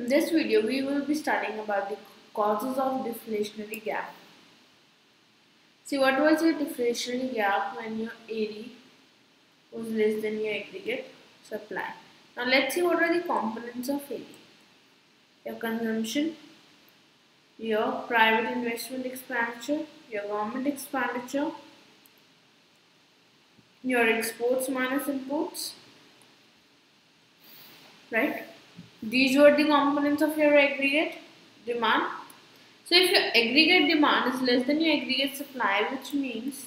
In this video, we will be studying about the causes of deflationary gap. See, what was your deflationary gap when your AD was less than your aggregate supply? Now, let's see what are the components of AD. Your consumption, your private investment expenditure, your government expenditure, your exports minus imports, right? These were the components of your aggregate demand. So if your aggregate demand is less than your aggregate supply, which means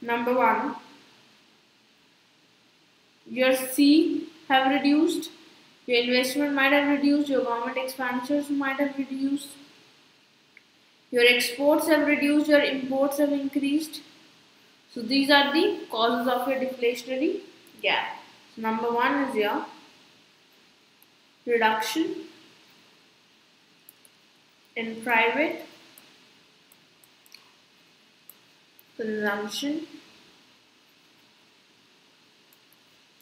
number one, your C have reduced, your investment might have reduced, your government expenditures might have reduced, your exports have reduced, your imports have increased. So these are the causes of your deflationary gap. So number one is your reduction in private consumption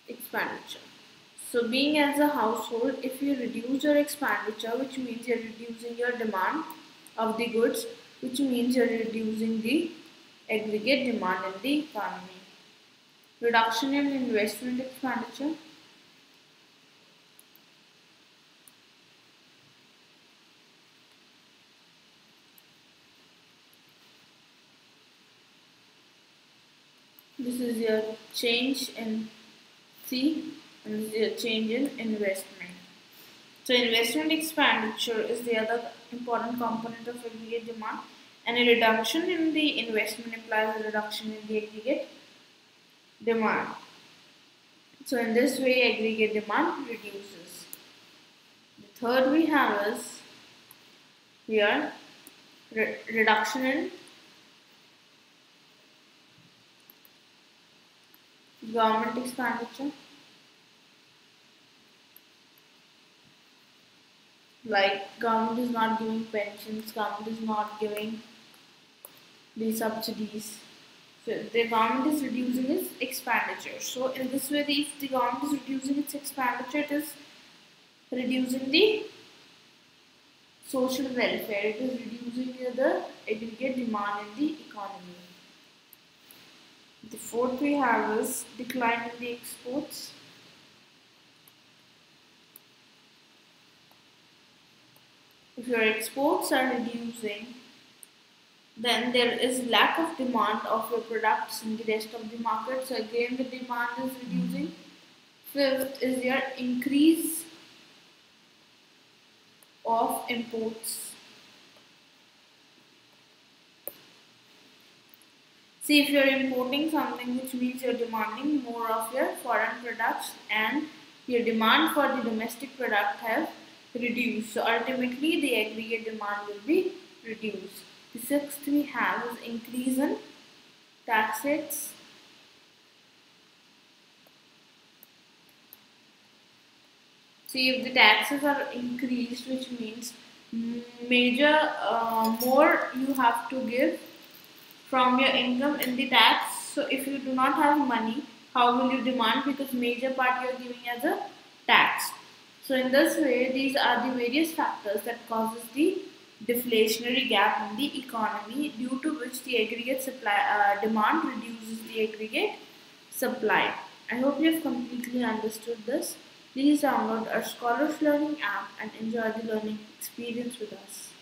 expenditure. So being as a household, if you reduce your expenditure, which means you're reducing your demand of the goods, which means you're reducing the aggregate demand in the economy. Reduction in investment expenditure this is your change in C and this is your change in investment. So investment expenditure is the other important component of aggregate demand and a reduction in the investment implies a reduction in the aggregate demand. So in this way aggregate demand reduces. The third we have is here re reduction in government expenditure? Like government is not giving pensions government is not giving the subsidies. So the government is reducing its expenditure. So in this way if the government is reducing its expenditure it is reducing the social welfare it is reducing the aggregate demand in the economy the fourth we have is decline in the exports. If your exports are reducing, then there is lack of demand of your products in the rest of the market. So again the demand is reducing. Fifth is your increase of imports. See if you're importing something which means you're demanding more of your foreign products and your demand for the domestic product have reduced. So ultimately the aggregate demand will be reduced. The sixth we have is increase in tax rates. See if the taxes are increased which means major uh, more you have to give from your income in the tax. So if you do not have money, how will you demand? Because major part you are giving as a tax. So in this way, these are the various factors that causes the deflationary gap in the economy due to which the aggregate supply uh, demand reduces the aggregate supply. I hope you have completely understood this. Please download our Scholars Learning app and enjoy the learning experience with us.